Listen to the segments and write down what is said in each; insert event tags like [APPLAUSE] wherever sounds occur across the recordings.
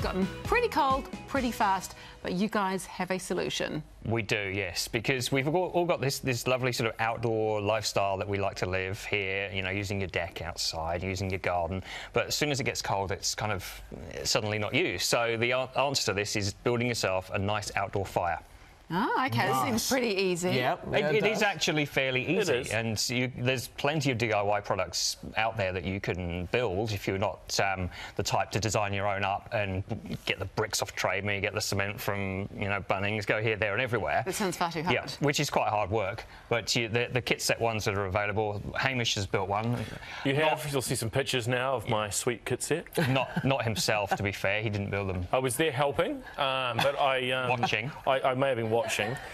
It's gotten pretty cold pretty fast, but you guys have a solution. We do, yes, because we've all, got this this lovely sort of outdoor lifestyle that we like to live here. You know, using your deck outside, using your garden. But as soon as it gets cold, it's kind of eh, suddenly not used. So the answer to this is building yourself a nice outdoor fire. Oh, okay. This seems pretty easy. Yep. It- yeah, it does. is actually fairly easy, is. and you, there's plenty of DIY products out there that you can build if you're not um, the type to design your own up and get the bricks off trade me, get the cement from you know Bunnings, go here, there, and everywhere. That sounds far too hard. Yeah, which is quite hard work. But you, the, the kit set ones that are available, Hamish has built one. You have. You'll see some pictures now of my sweet kit set. Not not himself, to be fair. He didn't build them. I was there helping, um, but I um, Watching. I, I may have been watching.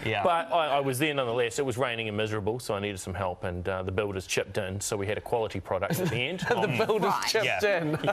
Yeah. But I, I was there nonetheless. It was raining and miserable, so I needed some help, and uh, the builders chipped in, so we had a quality product at the end. [LAUGHS] the Um, builders Right. chipped Yeah. in. [LAUGHS]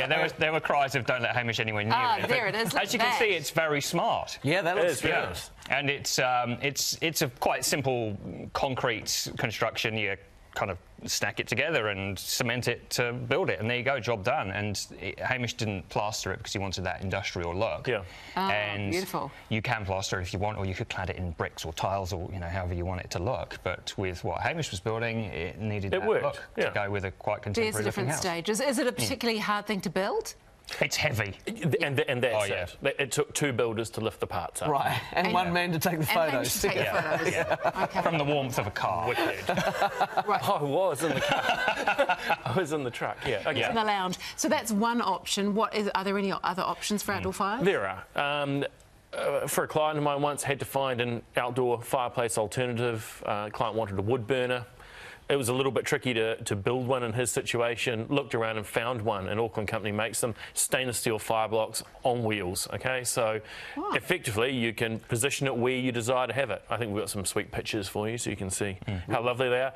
Yeah, there was there were cries of don't let Hamish anywhere near Ah, it. there it is, As you can that. see, it's very smart. Yeah, that looks is, good. yeah. And it's um, it's it's a quite simple concrete construction. You kind of stack it together and cement it to build it, and there you go, job done. And it, Hamish didn't plaster it because he wanted that industrial look. Yeah. Ah, and beautiful. You can plaster it if you want, or you could clad it in bricks or tiles, or you know however you want it to look. But with what Hamish was building, it needed It that worked, look yeah. to go with a quite There's contemporary a different looking house. stages. Is it a particularly hard thing to build? It's heavy. and, th- and that's Oh, yeah. it. It- It took two builders to lift the parts up. Right, and, And- one man to take the And photos. to take the Yeah. photos. Okay. From the warmth of a car. [LAUGHS] I was in the car. [LAUGHS] I was in the truck. Yeah. Okay. in the lounge. So that's one option. What is? Are there any other options for outdoor fires? There are. Um, uh, for a client of mine once had to find an outdoor fireplace alternative. Uh, client wanted a wood burner. It was a little bit tricky to, to build one in his situation. Looked around and found one. An Auckland company makes them stainless steel fire blocks on wheels. Okay, so effectively you can position it where you desire to have it. I think we've got some sweet pictures for you so you can see how lovely they are.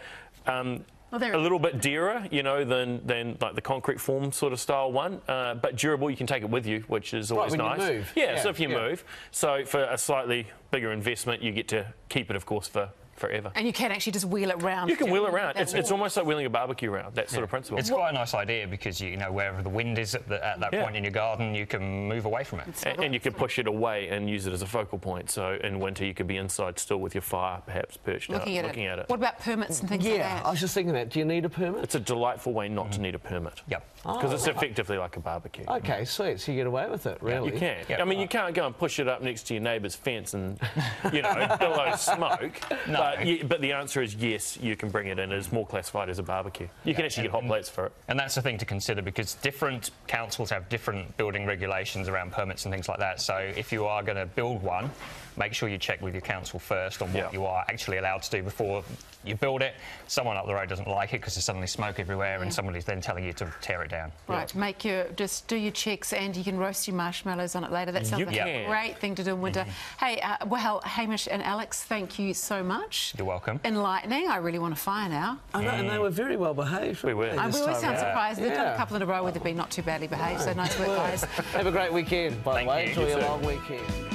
Um, there a little bit dearer, you know, than, than like the concrete form sort of style one, uh, but durable. You can take it with you, which is always you nice. move. Yeah, Yeah, so if you yeah. move, so for a slightly bigger investment, you get to keep it, of course, for forever. And you can actually just wheel it round. You can wheel it around. It's, it's almost like wheeling a barbecue around. That sort of principle. It's quite a nice idea because you know wherever the wind is at, the, at that Yeah. point in your garden, you can move away from it. A- and, you can push it away and use it as a focal point. So in winter, you could be inside still with your fire, perhaps perched looking up, at looking it. at it. What about permits and things like that? Yeah. I was just thinking that. Do you need a permit? It's a delightful way not to mm. need a permit. Yep. Because it's oh. effectively like a barbecue. Okay, sweet. So you get away with it, really? You can. Yeah. I mean, you can't go and push it up next to your neighbour's fence and, you know, [LAUGHS] billow smoke. No. But, you, but the answer is yes, you can bring it in. It's more classified as a barbecue. You can actually get hot plates for it. And that's the thing to consider because different councils have different building regulations around permits and things like that. So if you are going to build one, make sure you check with your council first on what Yeah. you are actually allowed to do before you build it. Someone up the road doesn't like it because there's suddenly smoke everywhere and somebody's then telling you to tear it down. Right, make your just do your checks and you can roast your marshmallows on it later. That sounds You like can. a great thing to do in winter. Hey, uh, well, Hamish and Alex, thank you so much. You're welcome. Enlightening. I really want to fire now. I know, and they were very well behaved. We were. weren't Uh, we always sound surprised. They've done a couple in a row where they've been not too badly behaved. So nice work, guys. Have a great weekend, by Thank the way. you. Enjoy You your too. long weekend.